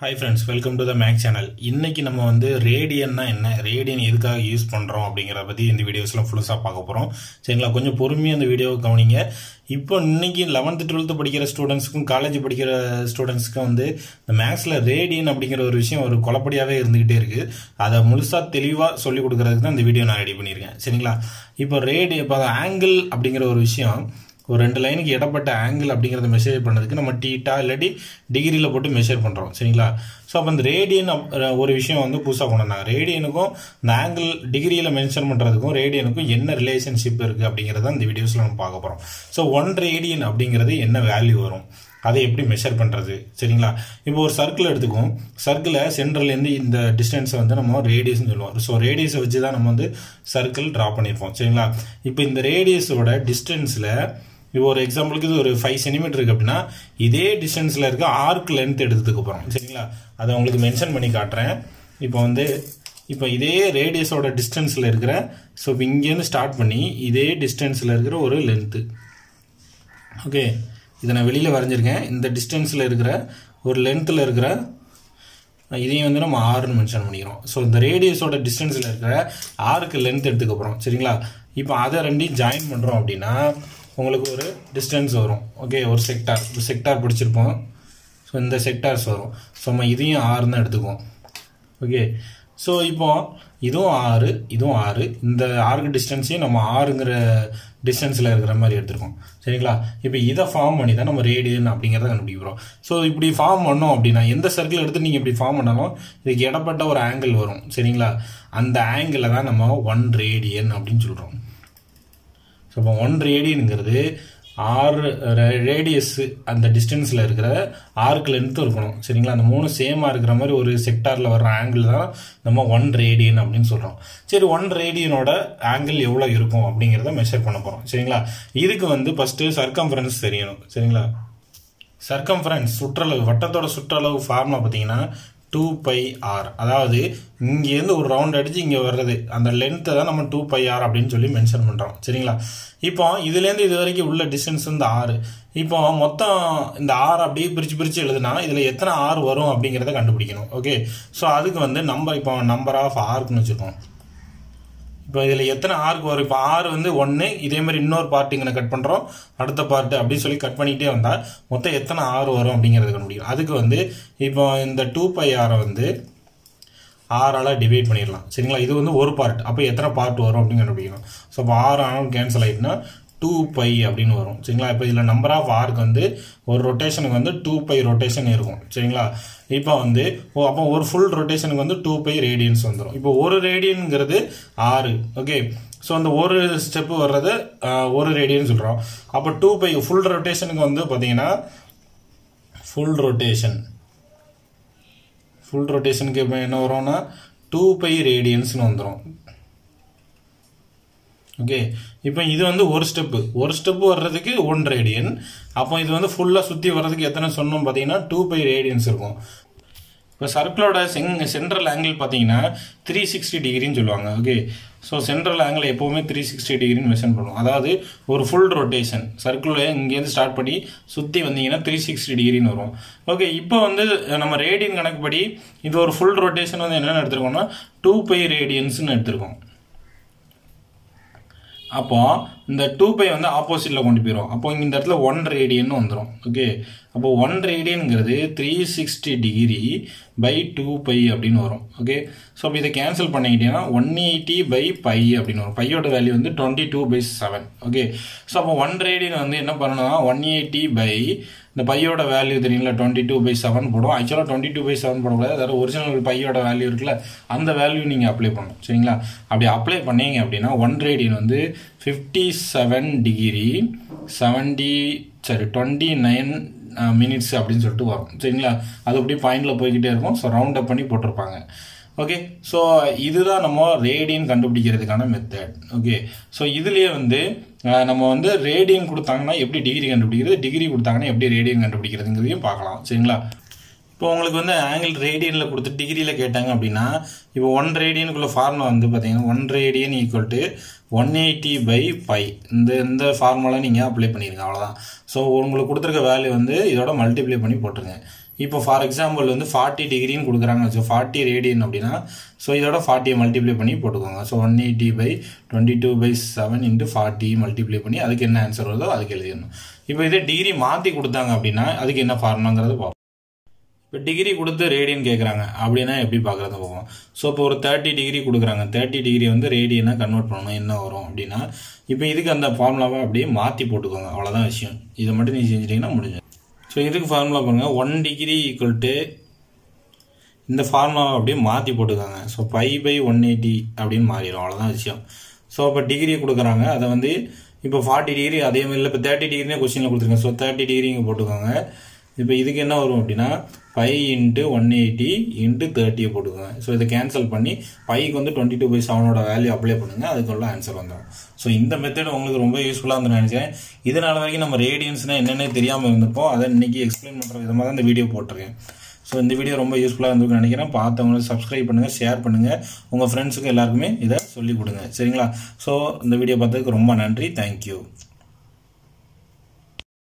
Hi friends welcome to the Mac channel இன்றைக்கி நம்ம வந்து ரேடியன்னா என்ன? ரேடியன் எதுக்காக யூஸ் பண்ணுறோம் அப்படிங்கிறத பற்றி இந்த வீடியோஸில் ஃபுல்ஸாக பார்க்க போகிறோம் சரிங்களா? கொஞ்சம் பொறுமையாக இந்த வீடியோவை கவனிங்க. இப்போ இன்னைக்கு லெவன்த்து டுவெல்த்து படிக்கிற ஸ்டூடெண்ட்ஸ்க்கும் காலேஜ் படிக்கிற ஸ்டூடெண்ட்ஸ்க்கும் வந்து இந்த மேக்ஸில் ரேடியன் அப்படிங்கிற ஒரு விஷயம் ஒரு குழப்படியாகவே இருந்துக்கிட்டே இருக்குது அதை முழுசாக தெளிவாக சொல்லிக் கொடுக்குறதுக்கு தான் இந்த வீடியோ நான் ரெடி பண்ணியிருக்கேன். சரிங்களா? இப்போ ரேடி இப்போ ஆங்கிள் அப்படிங்கிற ஒரு விஷயம். ஒரு ரெண்டு லைனுக்கு இடப்பட்ட ஆங்கிள் அப்படிங்கிறத மெஷர் பண்ணுறதுக்கு நம்ம டீட்டா இல்லாட்டி டிகிரியில் போட்டு மெஷர் பண்ணுறோம் சரிங்களா? ஸோ அப்போ அந்த ரேடியன் ஒரு விஷயம் வந்து புதுசாக கொண்டாங்க ரேடியனுக்கும் இந்த ஆங்கிள் டிகிரியில் மென்ஷன் பண்ணுறதுக்கும் ரேடியனுக்கும் என்ன ரிலேஷன்ஷிப் இருக்குது அப்படிங்கிறத இந்த வீடியோஸில் நம்ம பார்க்க போகிறோம் ஸோ ஒன் ரேடியன் அப்படிங்கிறது என்ன வேல்யூ வரும்? அதை எப்படி மெஷர் பண்ணுறது சரிங்களா? இப்போ ஒரு சர்க்கிள் எடுத்துக்குவோம். சர்க்கிளை சென்ட்ரலேருந்து இந்த டிஸ்டன்ஸை வந்து நம்ம ரேடியஸ்னு சொல்லுவோம். ஸோ ரேடியஸை வச்சு தான் நம்ம வந்து சர்க்கிள் ட்ரா பண்ணியிருப்போம். சரிங்களா? இப்போ இந்த ரேடியஸோட டிஸ்டன்ஸில் இப்போ ஒரு எக்ஸாம்பிளுக்கு இது ஒரு ஃபைவ் சென்டிமீட்டர் இருக்குது அப்படின்னா இதே டிஸ்டன்ஸில் இருக்க ஆர்க் லென்த் எடுத்துக்க போகிறோம் சரிங்களா? அதை உங்களுக்கு மென்ஷன் பண்ணி காட்டுறேன். இப்போ வந்து இப்போ இதே ரேடியஸோட டிஸ்டன்ஸில் இருக்கிற ஸோ இப்போ இங்கேருந்து ஸ்டார்ட் பண்ணி இதே டிஸ்டன்ஸில் இருக்கிற ஒரு லென்த்து ஓகே இதை நான் வெளியில் வரைஞ்சிருக்கேன். இந்த டிஸ்டன்ஸில் இருக்கிற ஒரு லென்த்தில் இருக்கிற இதையும் வந்து நம்ம ஆறுன்னு மென்ஷன் பண்ணிக்கிறோம். ஸோ இந்த ரேடியஸோட டிஸ்டன்ஸில் இருக்கிற ஆறுக்கு லென்த் எடுத்துக்க போகிறோம் சரிங்களா? இப்போ அதை ரெண்டையும் ஜாயின் பண்ணுறோம் அப்படின்னா உங்களுக்கு ஒரு டிஸ்டன்ஸ் வரும். ஓகே ஒரு செக்டார் ஒரு செக்டார் பிடிச்சிருப்போம். ஸோ இந்த செக்டார்ஸ் வரும். ஸோ நம்ம இதையும் ஆறுன்னு தான் எடுத்துக்குவோம். ஓகே ஸோ இப்போ இதுவும் ஆறு இதுவும் ஆறு இந்த ஆறுக்கு டிஸ்டன்ஸையும் நம்ம ஆறுங்கிற டிஸ்டன்ஸில் இருக்கிற மாதிரி எடுத்துருக்கோம். சரிங்களா? இப்போ இதை ஃபார்ம் பண்ணி தான் நம்ம ரேடியன் அப்படிங்கிறத கண்டுபிடிக்கிறோம். ஸோ இப்படி ஃபார்ம் பண்ணோம் அப்படின்னா எந்த சர்க்கிள் எடுத்து நீங்கள் இப்படி ஃபார்ம் பண்ணாலும் இதுக்கு இடப்பட்ட ஒரு ஆங்கிள் வரும். சரிங்களா? அந்த ஆங்கிளை தான் நம்ம ஒன் ரேடியன் அப்படின்னு சொல்கிறோம் ஸோ இப்போ ஒன் ரேடியனுங்கிறது ஆறு ரேடியஸு அந்த டிஸ்டன்ஸில் இருக்கிற ஆறுக்கு லென்த்து இருக்கணும். சரிங்களா? அந்த மூணு சேமாக இருக்கிற மாதிரி ஒரு செக்டாரில் வர்ற ஆங்கிள் தான் நம்ம ஒன் ரேடியன் அப்படின்னு சொல்கிறோம் சரி ஒன் ரேடியனோட ஆங்கிள் எவ்வளோ இருக்கும் அப்படிங்கிறத மெஷர் பண்ண போகிறோம் சரிங்களா? இதுக்கு வந்து ஃபஸ்ட்டு சர்க்கம்ஃபரன்ஸ் தெரியணும். சரிங்களா? சர்க்கம்ஃபரன்ஸ் சுற்றளவு வட்டத்தோட சுற்றளவு ஃபார்முலா பார்த்தீங்கன்னா டூ பை ஆர் அதாவது இங்கேருந்து ஒரு ரவுண்ட் அடித்து இங்கே வர்றது. அந்த லென்த்தை தான் நம்ம டூ பை ஆர் அப்படின்னு சொல்லி மென்ஷன் பண்ணுறோம் சரிங்களா? இப்போ இதுலேருந்து இது வரைக்கும் உள்ள டிஸ்டன்ஸ் வந்து ஆறு இப்போ மொத்தம் இந்த ஆறு அப்படியே பிரித்து பிரித்து எழுதுனா இதில் எத்தனை ஆறு வரும் அப்படிங்கிறத கண்டுபிடிக்கணும். ஓகே ஸோ அதுக்கு வந்து நம்பர் இப்போ நம்பர் ஆஃப் ஆர்க்குன்னு வச்சுருக்கோம். இப்போ இதில் எத்தனை ஆர்க்கு வரும்? இப்போ ஆறு வந்து ஒன்று இதே மாதிரி இன்னொரு பார்ட் இங்கே கட் பண்ணுறோம் அடுத்த பார்ட்டு அப்படின்னு சொல்லி கட் பண்ணிகிட்டே வந்தால் மொத்தம் எத்தனை ஆறு வரும் அப்படிங்கிறது கண்டுபிடிக்கும் அதுக்கு வந்து இப்போ இந்த டூ பை ஆரை வந்து ஆறால் டிவைட் பண்ணிடலாம். சரிங்களா? இது வந்து ஒரு பார்ட் அப்போ எத்தனை பார்ட் வரும் அப்படின்னு கண்டுபிடிக்கணும் ஸோ இப்போ ஆறு ஆனாலும் கேன்சல் ஆகிட்டுனா டூ பை அப்படின்னு வரும். சரிங்களா? இப்போ இதில் நம்பர் ஆஃப் ஆர்க்கு வந்து ஒரு ரொட்டேஷனுக்கு வந்து டூ பை ரொட்டேஷன் இருக்கும். சரிங்களா? இப்போ வந்து ஓ அப்போ ஒரு ஃபுல் ரொட்டேஷனுக்கு வந்து டூ பை ரேடியன்ஸ் வந்துடும் இப்போ ஒரு ரேடியனுங்கிறது ஆறு. ஓகே ஸோ அந்த ஒரு ஸ்டெப்பு வர்றது ஒரு ரேடியன் சொல்கிறோம் அப்போ டூ பை ஃபுல் ரொட்டேஷனுக்கு வந்து பார்த்தீங்கன்னா ஃபுல் ரொட்டேஷன் ஃபுல் ரொட்டேஷனுக்கு இப்போ என்ன வரும்னா டூ பை ரேடியன்ஸ்னு வந்துடும் ஓகே இப்போ இது வந்து ஒரு ஸ்டெப்பு ஒரு ஸ்டெப்பு வர்றதுக்கு ஒன் ரேடியன் அப்போ இது வந்து ஃபுல்லாக சுற்றி வர்றதுக்கு எத்தனை சொன்னோம் பார்த்தீங்கன்னா டூ பை ரேடியன்ஸ் இருக்கும். இப்போ சர்க்கிளோட செங் சென்ட்ரல் ஆங்கிள் பார்த்தீங்கன்னா த்ரீ சிக்ஸ்டி டிகிரின்னு சொல்லுவாங்க. ஓகே ஸோ சென்ட்ரல் ஆங்கிள் எப்போவுமே த்ரீ சிக்ஸ்டி டிகிரின்னு மெஷன் பண்ணுவோம். அதாவது ஒரு ஃபுல் ரொட்டேஷன் சர்க்கிள் இங்கேருந்து ஸ்டார்ட் பண்ணி சுற்றி வந்தீங்கன்னா த்ரீ சிக்ஸ்டி டிகிரின்னு வரும். ஓகே இப்போ வந்து நம்ம ரேடியன் கணக்குப்படி இது ஒரு ஃபுல் ரொட்டேஷன் வந்து என்னென்னு எடுத்துருக்கோம்னா டூ பை ரேடியன்ஸ்னு எடுத்திருக்கோம். அப்போ இந்த டூ பை வந்து ஆப்போசிட்டில் கொண்டு போயிடும் அப்போ இந்த இடத்துல ஒன் ரேடியன் வந்துடும் ஓகே அப்போ one ரேடியனுங்கிறது three sixty degree by two pi அப்படின்னு வரும். ஓகே ஸோ அப்போ இதை கேன்சல் பண்ணிக்கிட்டீங்கன்னா ஒன் எயிட்டி பை பை அப்படின்னு வரும். பையோட வேல்யூ வந்து twenty two by seven okay so அப்போ ஒன் ரேடியன் வந்து என்ன பண்ணணும்னா ஒன் எயிட்டி பை இந்த பையோட வேல்யூ தெரியல டுவெண்ட்டி டூ பை செவன் போடும் ஆக்சுவலாக டுவெண்ட்டி டூ பை செவன் போடக்கூடாது. அதாவது ஒரிஜினல் பையோட வேல்யூ இருக்குல்ல அந்த வேல்யூ நீங்கள் அப்ளை பண்ணணும். சரிங்களா? அப்படி அப்ளை பண்ணீங்க அப்படின்னா ஒன் ரேடியன் வந்து ஃபிஃப்டி செவன் டிகிரி செவன்டி சரி டுவெண்ட்டி நைன் மினிட்ஸ் அப்படின்னு சொல்லிட்டு வரும். சரிங்களா? அது அப்படியே பாயிண்டில் போய்கிட்டே இருக்கும். ஸோ ரவுண்ட் அப் பண்ணி போட்டிருப்பாங்க. ஓகே ஸோ இதுதான் நம்ம ரேடியன் கண்டுபிடிக்கிறதுக்கான மெத்தட் ஓகே ஸோ இதுலேயே வந்து நம்ம வந்து ரேடியன் கொடுத்தாங்கன்னா எப்படி டிகிரி கண்டுபிடிக்கிறது? டிகிரி கொடுத்தாங்கன்னா எப்படி ரேடியன் கண்டுபிடிக்கிறதுங்கிறதையும் பார்க்கலாம். சரிங்களா? இப்போ உங்களுக்கு வந்து ஆங்கிள் ரேடியனில் கொடுத்து டிகிரியில் கேட்டாங்க அப்படின்னா இப்போ ஒன் ரேடியனுக்குள்ள ஃபார்முலா வந்து பார்த்தீங்கன்னா one radian equal to one eighty by pi இந்த இந்த ஃபார்முலா நீங்கள் அப்ளை பண்ணிடுங்க அவ்வளோதான் ஸோ உங்களுக்கு கொடுத்துருக்க வேல்யூ வந்து இதோட மல்டிப்ளை பண்ணி போட்டுருங்க. இப்போ ஃபார் எக்ஸாம்பிள் வந்து ஃபார்ட்டி டிகிரின்னு கொடுக்குறாங்க ஸோ ஃபார்ட்டி ரேடியன் அப்படின்னா ஸோ இதோட ஃபார்ட்டியை மல்டிப்ளை பண்ணி போட்டுக்கோங்க. So one eighty by twenty two by seven into forty multiply பண்ணி அதுக்கு என்ன ஆன்சர் வருதோ அதுக்கு எழுதிடணும். இப்போ இதே டிகிரி மாற்றி கொடுத்தாங்க அப்படின்னா அதுக்கு என்ன ஃபார்முலாங்கிறது பார்ப்போம். இப்போ டிகிரி கொடுத்து ரேடியன் கேட்குறாங்க அப்படின்னா எப்படி பார்க்குறது போவோம் ஸோ இப்போ ஒரு தேர்ட்டி டிகிரி கொடுக்குறாங்க. தேர்ட்டி டிகிரி வந்து ரேடியனாக கன்வெர்ட் பண்ணணும். என்ன வரும் அப்படின்னா இப்போ இதுக்கு அந்த ஃபார்முலாவை அப்படியே மாற்றி போட்டுக்கோங்க. அவ்வளோதான் விஷயம். இதை மட்டும் நீங்கள் செஞ்சிட்டிங்கன்னா முடிஞ்சு ஸோ இதுக்கு ஃபார்முலா பாருங்கள் ஒன் டிகிரி ஈக்குவல் டு இந்த ஃபார்முலாவை அப்படியே மாற்றி போட்டுக்காங்க. So pi by one eighty அப்படின்னு மாறிடும். அவ்வளோதான் விஷயம். ஸோ இப்போ டிகிரி கொடுக்குறாங்க. அதை வந்து இப்போ ஃபார்ட்டி டிகிரி அதே மாதிரி இல்லை இப்போ தேர்ட்டி டிகிரினே கொஸ்டினில் கொடுத்துருங்க. ஸோ தேர்ட்டி டிகிரி இங்கே போட்டுக்கோங்க. இப்போ இதுக்கு என்ன வரும் அப்படின்னா five into one eighty into தேர்ட்டியை போட்டுக்கோங்க. ஸோ இதை கேன்சல் பண்ணி பைக்கு வந்து டுவெண்ட்டி டூ பை செவனோட வேல்யூ அப்ளை பண்ணுங்கள் அதுக்குள்ள ஆன்சர் வந்துடும் ஸோ இந்த மெத்தட் உங்களுக்கு ரொம்ப யூஸ்ஃபுல்லாக வந்து நினச்சேன் இதனால் வரைக்கும் நம்ம ரேடியன்ஸ்னால் என்னென்ன தெரியாமல் இருந்திருப்போம். அதை இன்னைக்கு எக்ஸ்பிளைன் பண்ணுற விதமாக தான் இந்த வீடியோ போட்டிருக்கேன். ஸோ இந்த வீடியோ ரொம்ப யூஸ்ஃபுல்லாக இருந்திருக்குன்னு நினைக்கிறேன். பார்த்தவங்க சப்ஸ்கிரைப் பண்ணுங்கள் ஷேர் பண்ணுங்கள் உங்கள் ஃப்ரெண்ட்ஸுக்கு எல்லாருக்குமே இதை சொல்லிக் கொடுங்க. சரிங்களா? ஸோ இந்த வீடியோ பார்த்ததுக்கு ரொம்ப நன்றி. தேங்க்யூ